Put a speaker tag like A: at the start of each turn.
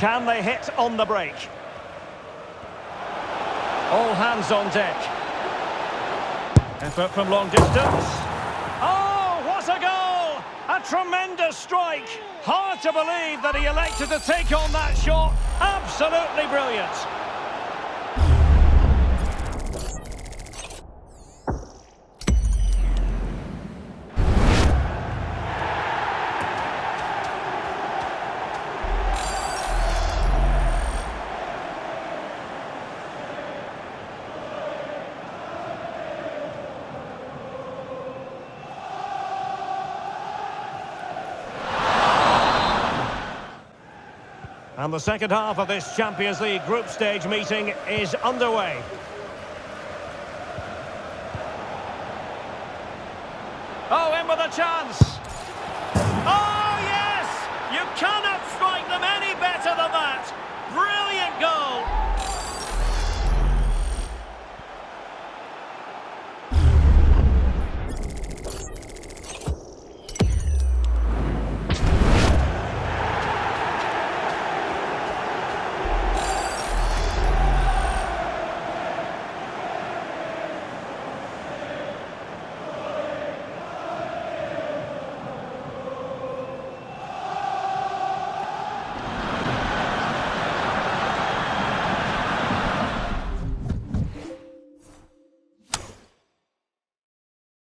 A: Can they hit on the break? All hands on deck. Effort from long distance. Oh, what a goal! A tremendous strike. Hard to believe that he elected to take on that shot. Absolutely brilliant. And the second half of this Champions League group stage meeting is underway. Oh, in with a chance.